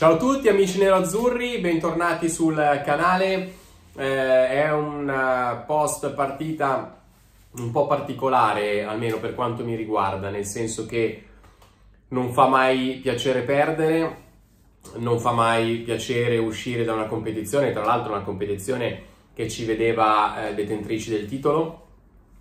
Ciao a tutti amici nero-azzurri, bentornati sul canale. Eh, è un uh, post partita un po' particolare, almeno per quanto mi riguarda, nel senso che non fa mai piacere perdere, non fa mai piacere uscire da una competizione, tra l'altro una competizione che ci vedeva eh, detentrici del titolo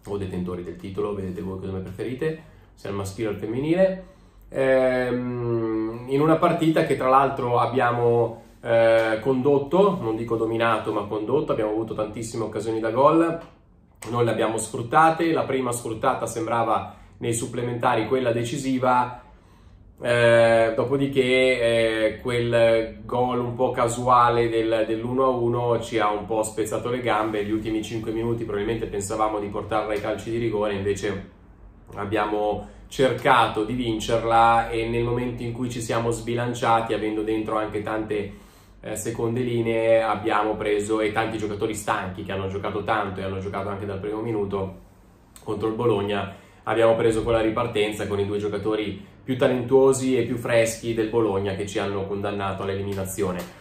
o detentori del titolo, vedete voi come preferite, sia il maschile o il femminile ehm, in una partita che tra l'altro abbiamo eh, condotto, non dico dominato ma condotto, abbiamo avuto tantissime occasioni da gol, non le abbiamo sfruttate, la prima sfruttata sembrava nei supplementari quella decisiva, eh, dopodiché eh, quel gol un po' casuale del, dell'1-1 ci ha un po' spezzato le gambe, gli ultimi 5 minuti probabilmente pensavamo di portarla ai calci di rigore, invece abbiamo cercato di vincerla e nel momento in cui ci siamo sbilanciati, avendo dentro anche tante eh, seconde linee, abbiamo preso e tanti giocatori stanchi che hanno giocato tanto e hanno giocato anche dal primo minuto contro il Bologna, abbiamo preso quella ripartenza con i due giocatori più talentuosi e più freschi del Bologna che ci hanno condannato all'eliminazione.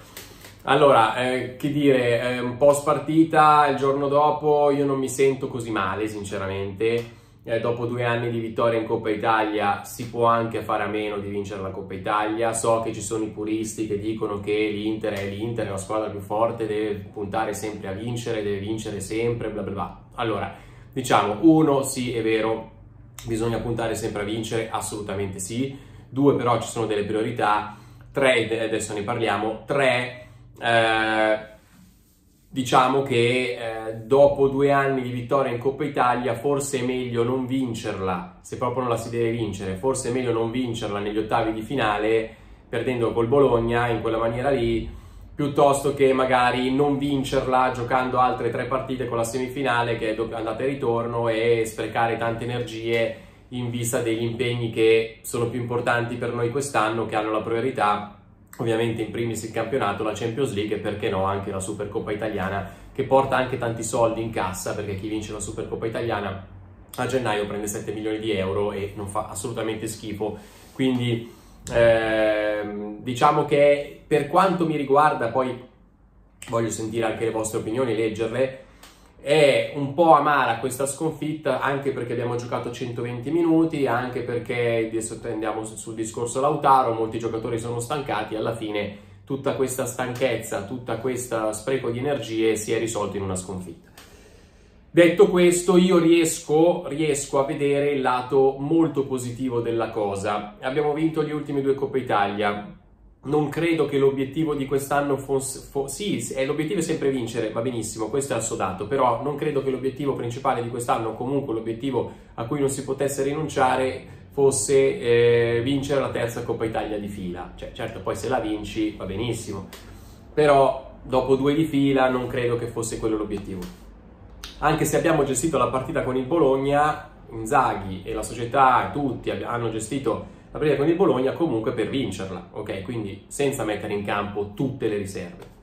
Allora, eh, che dire, eh, un po' spartita, il giorno dopo io non mi sento così male, sinceramente eh, dopo due anni di vittoria in Coppa Italia si può anche fare a meno di vincere la Coppa Italia. So che ci sono i puristi che dicono che l'Inter è l'Inter, è la squadra più forte, deve puntare sempre a vincere, deve vincere sempre, bla bla bla. Allora, diciamo, uno, sì, è vero, bisogna puntare sempre a vincere, assolutamente sì. Due, però ci sono delle priorità. Tre, adesso ne parliamo. Tre, eh, diciamo che eh, dopo due anni di vittoria in Coppa Italia forse è meglio non vincerla, se proprio non la si deve vincere, forse è meglio non vincerla negli ottavi di finale perdendo col Bologna in quella maniera lì, piuttosto che magari non vincerla giocando altre tre partite con la semifinale che è andata e ritorno e sprecare tante energie in vista degli impegni che sono più importanti per noi quest'anno, che hanno la priorità ovviamente in primis il campionato, la Champions League e perché no anche la Supercoppa italiana che porta anche tanti soldi in cassa perché chi vince la Supercoppa italiana a gennaio prende 7 milioni di euro e non fa assolutamente schifo. Quindi ehm, diciamo che per quanto mi riguarda, poi voglio sentire anche le vostre opinioni, leggerle, è un po' amara questa sconfitta anche perché abbiamo giocato 120 minuti, anche perché adesso andiamo sul discorso Lautaro, molti giocatori sono stancati, alla fine tutta questa stanchezza, tutta questo spreco di energie si è risolto in una sconfitta. Detto questo, io riesco, riesco, a vedere il lato molto positivo della cosa. Abbiamo vinto gli ultimi due Coppa Italia, non credo che l'obiettivo di quest'anno fosse... Fo- sì, è, l'obiettivo è sempre vincere, va benissimo, questo è assodato, però non credo che l'obiettivo principale di quest'anno, comunque l'obiettivo a cui non si potesse rinunciare, fosse eh, vincere la terza Coppa Italia di fila. Cioè, certo, poi se la vinci va benissimo, però dopo due di fila non credo che fosse quello l'obiettivo. Anche se abbiamo gestito la partita con il Bologna, Inzaghi e la società, tutti hanno gestito la partita con il Bologna comunque per vincerla, ok? Quindi senza mettere in campo tutte le riserve.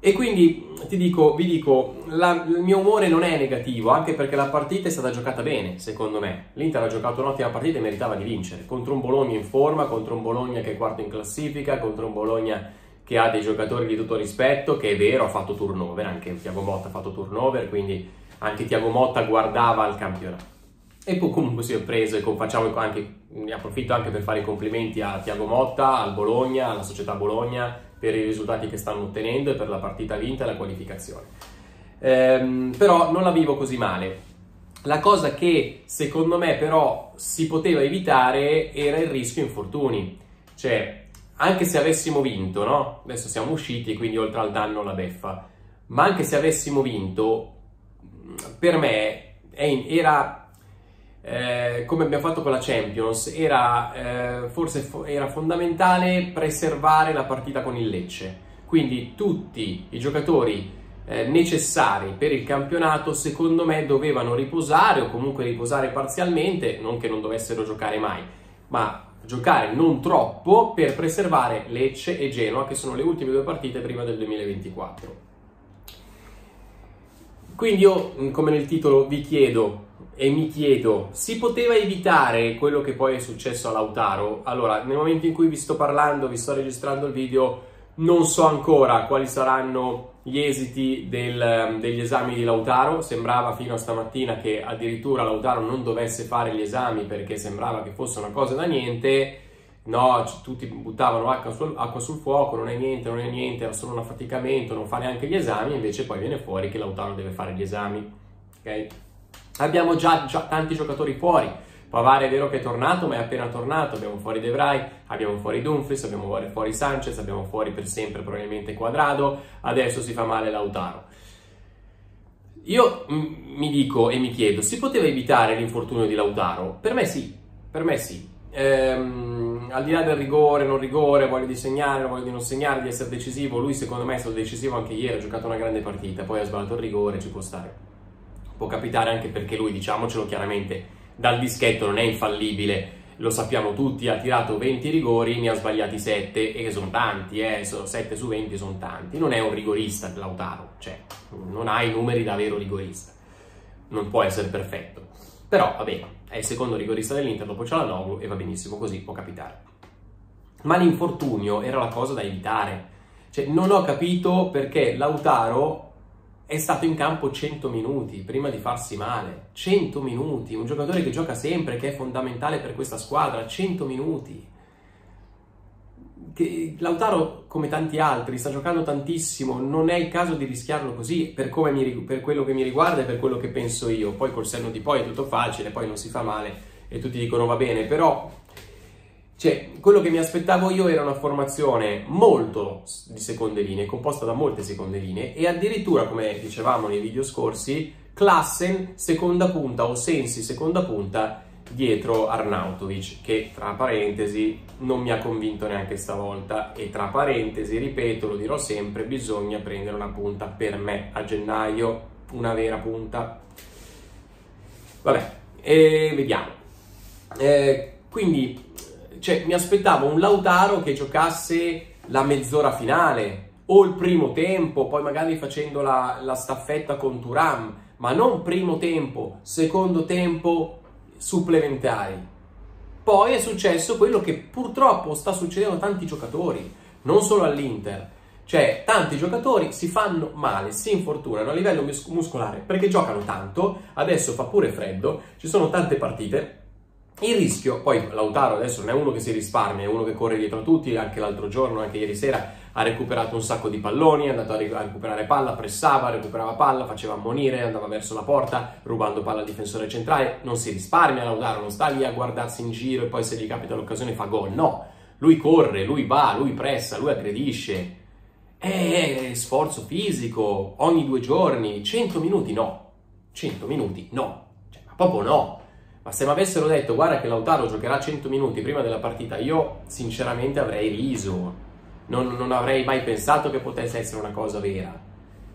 E quindi dico, vi dico, la, il mio umore non è negativo, anche perché la partita è stata giocata bene, secondo me. L'Inter ha giocato un'ottima partita e meritava di vincere, contro un Bologna in forma, contro un Bologna che è quarto in classifica, contro un Bologna che ha dei giocatori di tutto rispetto, che è vero, ha fatto turnover, anche Tiago Motta ha fatto turnover, quindi anche Tiago Motta guardava al campionato. E poi comunque si è preso e facciamo anche, ne approfitto anche per fare i complimenti a Tiago Motta, al Bologna, alla società Bologna per i risultati che stanno ottenendo e per la partita vinta e la qualificazione. Ehm, però non la vivo così male. La cosa che secondo me però si poteva evitare era il rischio infortuni. Cioè, anche se avessimo vinto, no? Adesso siamo usciti, quindi oltre al danno la beffa. Ma anche se avessimo vinto, per me era eh, come abbiamo fatto con la Champions, era eh, forse fo- era fondamentale preservare la partita con il Lecce. Quindi tutti i giocatori eh, necessari per il campionato, secondo me, dovevano riposare o comunque riposare parzialmente, non che non dovessero giocare mai, ma giocare non troppo per preservare Lecce e Genoa, che sono le ultime due partite prima del 2024 Quindi io, come nel titolo, vi chiedo e mi chiedo, si poteva evitare quello che poi è successo a Lautaro? Allora, nel momento in cui vi sto parlando, vi sto registrando il video, non so ancora quali saranno gli esiti del, degli esami di Lautaro. Sembrava fino a stamattina che addirittura Lautaro non dovesse fare gli esami perché sembrava che fosse una cosa da niente. No, tutti buttavano acqua sul, acqua sul fuoco, non è niente, non è niente, era solo un affaticamento, non fa neanche gli esami, invece poi viene fuori che Lautaro deve fare gli esami. Ok? Abbiamo già, già tanti giocatori fuori. Pavare è vero che è tornato, ma è appena tornato. Abbiamo fuori De Vrij, abbiamo fuori Dumfries, abbiamo fuori Sanchez, abbiamo fuori per sempre probabilmente Quadrado. Adesso si fa male Lautaro. Io mi dico e mi chiedo, si poteva evitare l'infortunio di Lautaro? Per me sì, per me sì. Ehm, al di là del rigore, non rigore, voglio di segnare, voglio di non segnare, di essere decisivo, lui secondo me è stato decisivo anche ieri, ha giocato una grande partita, poi ha sbagliato il rigore, ci può stare. Può capitare anche perché lui, diciamocelo chiaramente, dal dischetto non è infallibile, lo sappiamo tutti, ha tirato 20 rigori, ne ha sbagliati 7 e sono tanti, eh, 7 su 20 sono tanti, non è un rigorista Lautaro, cioè non ha i numeri da vero rigorista, non può essere perfetto, però va bene, è il secondo rigorista dell'Inter, dopo c'è la Noglu e va benissimo così, può capitare. Ma l'infortunio era la cosa da evitare, cioè non ho capito perché Lautaro è stato in campo 100 minuti prima di farsi male. 100 minuti, un giocatore che gioca sempre, che è fondamentale per questa squadra, 100 minuti. Che Lautaro, come tanti altri, sta giocando tantissimo, non è il caso di rischiarlo così per, mi, per quello che mi riguarda e per quello che penso io. Poi col senno di poi è tutto facile, poi non si fa male e tutti dicono va bene, però cioè, quello che mi aspettavo io era una formazione molto di seconde linee, composta da molte seconde linee, e addirittura, come dicevamo nei video scorsi, Klassen seconda punta o Sensi seconda punta dietro Arnautovic, che tra parentesi non mi ha convinto neanche stavolta. E tra parentesi, ripeto, lo dirò sempre, bisogna prendere una punta per me a gennaio, una vera punta. Vabbè, e vediamo. Eh, quindi cioè, mi aspettavo un Lautaro che giocasse la mezz'ora finale o il primo tempo, poi magari facendo la, la staffetta con Turam, ma non primo tempo, secondo tempo supplementari. Poi è successo quello che purtroppo sta succedendo a tanti giocatori, non solo all'Inter. Cioè, tanti giocatori si fanno male, si infortunano a livello muscolare perché giocano tanto, adesso fa pure freddo, ci sono tante partite il rischio, poi Lautaro adesso non è uno che si risparmia, è uno che corre dietro a tutti, anche l'altro giorno, anche ieri sera ha recuperato un sacco di palloni, è andato a recuperare palla, pressava, recuperava palla, faceva ammonire, andava verso la porta, rubando palla al difensore centrale, non si risparmia Lautaro, non sta lì a guardarsi in giro e poi se gli capita l'occasione fa gol, no, lui corre, lui va, lui pressa, lui aggredisce, è sforzo fisico, ogni due giorni, 100 minuti no, 100 minuti no, cioè, ma proprio no. Ma se mi avessero detto guarda che Lautaro giocherà 100 minuti prima della partita, io sinceramente avrei riso, non, non avrei mai pensato che potesse essere una cosa vera.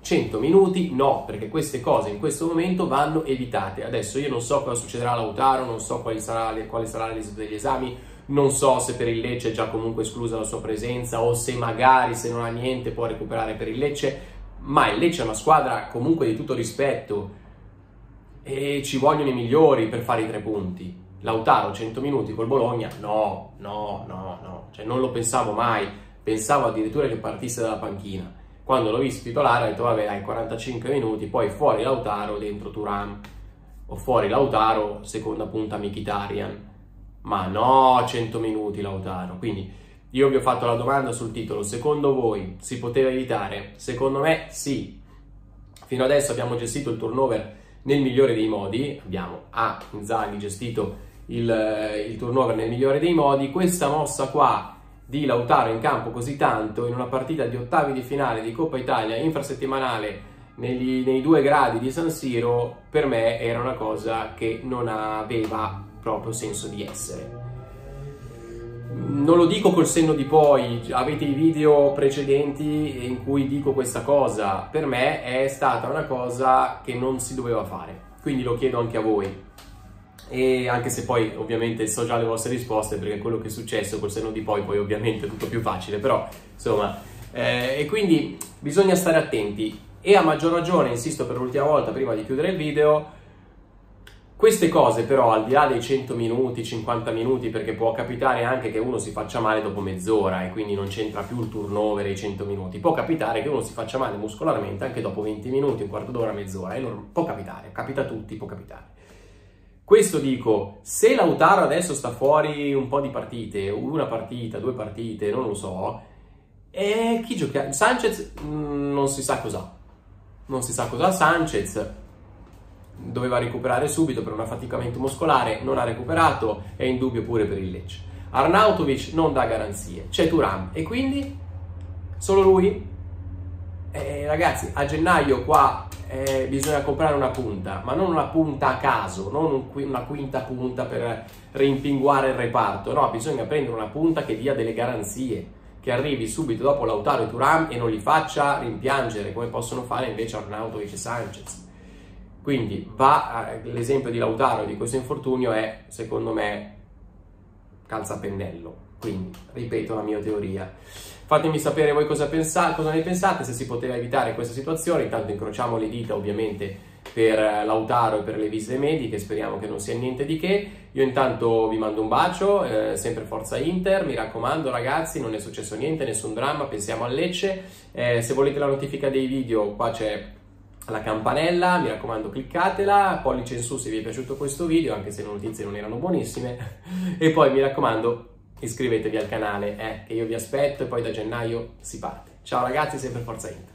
100 minuti no, perché queste cose in questo momento vanno evitate. Adesso io non so cosa succederà a Lautaro, non so quale sarà, quale sarà l'esito degli esami, non so se per il Lecce è già comunque esclusa la sua presenza o se magari se non ha niente può recuperare per il Lecce, ma il Lecce è una squadra comunque di tutto rispetto, e ci vogliono i migliori per fare i tre punti. Lautaro 100 minuti col Bologna? No, no, no, no, cioè non lo pensavo mai, pensavo addirittura che partisse dalla panchina. Quando l'ho visto titolare ho detto vabbè hai 45 minuti, poi fuori Lautaro, dentro Turan, o fuori Lautaro, seconda punta Mkhitaryan. Ma no, 100 minuti Lautaro, quindi io vi ho fatto la domanda sul titolo, secondo voi si poteva evitare? Secondo me sì. Fino adesso abbiamo gestito il turnover nel migliore dei modi, abbiamo A. Inzaghi gestito il, eh, il turnover nel migliore dei modi, questa mossa qua di Lautaro in campo così tanto in una partita di ottavi di finale di Coppa Italia infrasettimanale negli, nei due gradi di San Siro per me era una cosa che non aveva proprio senso di essere non lo dico col senno di poi, avete i video precedenti in cui dico questa cosa, per me è stata una cosa che non si doveva fare, quindi lo chiedo anche a voi. E anche se poi ovviamente so già le vostre risposte perché quello che è successo col senno di poi poi ovviamente è tutto più facile, però insomma, eh, e quindi bisogna stare attenti. E a maggior ragione, insisto per l'ultima volta prima di chiudere il video, queste cose però, al di là dei 100 minuti, 50 minuti, perché può capitare anche che uno si faccia male dopo mezz'ora e quindi non c'entra più il turnover ai 100 minuti, può capitare che uno si faccia male muscolarmente anche dopo 20 minuti, un quarto d'ora, mezz'ora, può capitare, capita a tutti, può capitare. Questo dico, se Lautaro adesso sta fuori un po' di partite, una partita, due partite, non lo so, e chi gioca? Sanchez mm, non si sa cos'ha. Non si sa cos'ha Sanchez, doveva recuperare subito per un affaticamento muscolare, non ha recuperato, è in dubbio pure per il Lecce. Arnautovic non dà garanzie, c'è Turam e quindi solo lui? Eh, ragazzi, a gennaio qua eh, bisogna comprare una punta, ma non una punta a caso, non un, una quinta punta per rimpinguare il reparto, no, bisogna prendere una punta che dia delle garanzie, che arrivi subito dopo Lautaro e Turam e non li faccia rimpiangere come possono fare invece Arnautovic e Sanchez. Quindi va, l'esempio di Lautaro di questo infortunio è, secondo me, calzapennello. Quindi, ripeto la mia teoria. Fatemi sapere voi cosa, pensa, cosa ne pensate, se si poteva evitare questa situazione. Intanto incrociamo le dita ovviamente per Lautaro e per le visite mediche, speriamo che non sia niente di che. Io intanto vi mando un bacio, eh, sempre forza Inter, mi raccomando ragazzi, non è successo niente, nessun dramma, pensiamo a Lecce. Eh, se volete la notifica dei video, qua c'è la campanella, mi raccomando cliccatela, pollice in su se vi è piaciuto questo video, anche se le notizie non erano buonissime, e poi mi raccomando iscrivetevi al canale, eh, che io vi aspetto e poi da gennaio si parte. Ciao ragazzi, sempre Forza Inter!